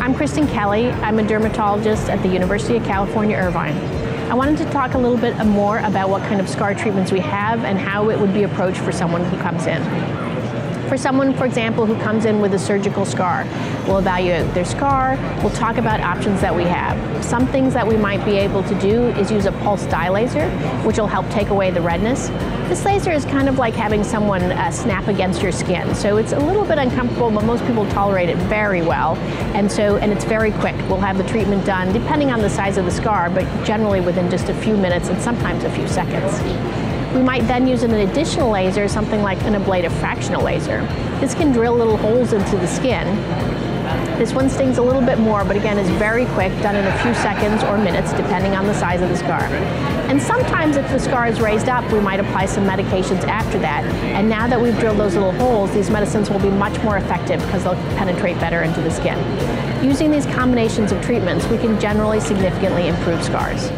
I'm Kristen Kelly. I'm a dermatologist at the University of California, Irvine. I wanted to talk a little bit more about what kind of scar treatments we have and how it would be approached for someone who comes in. For someone, for example, who comes in with a surgical scar, we'll evaluate their scar, we'll talk about options that we have. Some things that we might be able to do is use a pulse dye laser, which will help take away the redness. This laser is kind of like having someone uh, snap against your skin, so it's a little bit uncomfortable, but most people tolerate it very well. And so, and it's very quick. We'll have the treatment done, depending on the size of the scar, but generally within just a few minutes and sometimes a few seconds. We might then use an additional laser, something like an ablative fractional laser. This can drill little holes into the skin. This one stings a little bit more, but again is very quick, done in a few seconds or minutes, depending on the size of the scar. And sometimes if the scar is raised up, we might apply some medications after that. And now that we've drilled those little holes, these medicines will be much more effective because they'll penetrate better into the skin. Using these combinations of treatments, we can generally significantly improve scars.